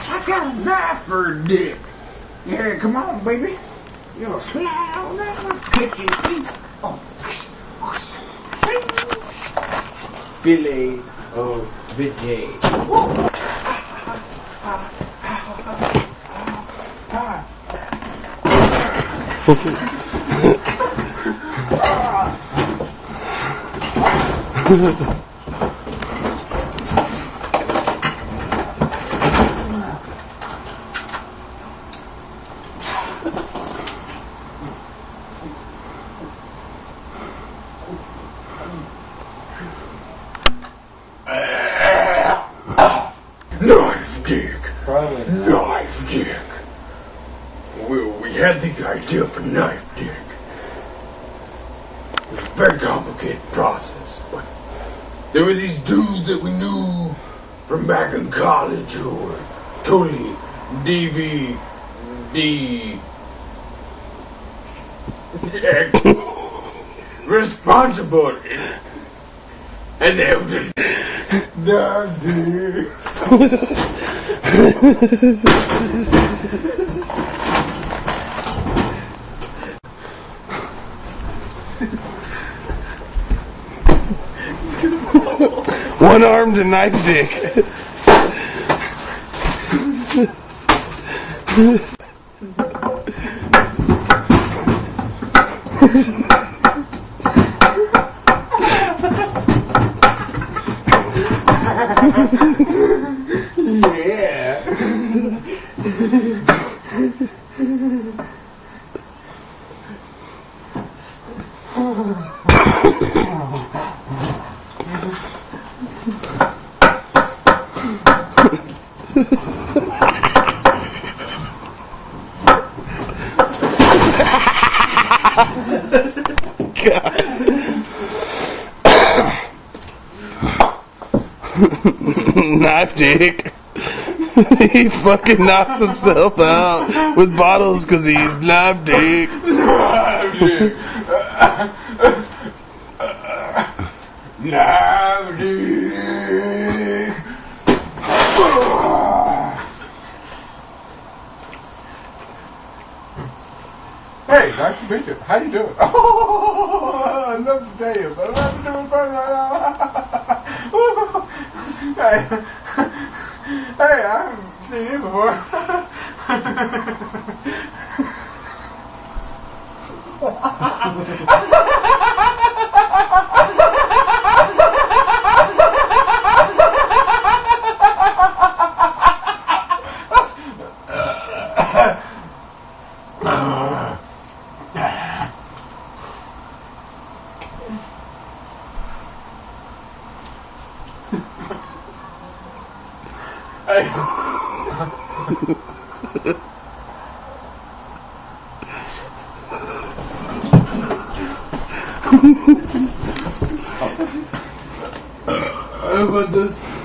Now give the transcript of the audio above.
I got a knife for a dick. Yeah, come on, baby. You'll fly on that one. Click your feet. Oh. Fillet of veggie. Knife dick. Probably. Knife dick. Well, we had the idea for knife dick. It was a very complicated process, but there were these dudes that we knew from back in college who were totally DVD responsible. And just Daddy. One armed and knife dick. Yeah. knife dick. he fucking knocks himself out with bottles because he's knife dick. Navdick. Hey, nice to meet you. How you doing? Oh, I love to tell you, but I'm having much fun right now. Hey, hey, I haven't seen hey. How this?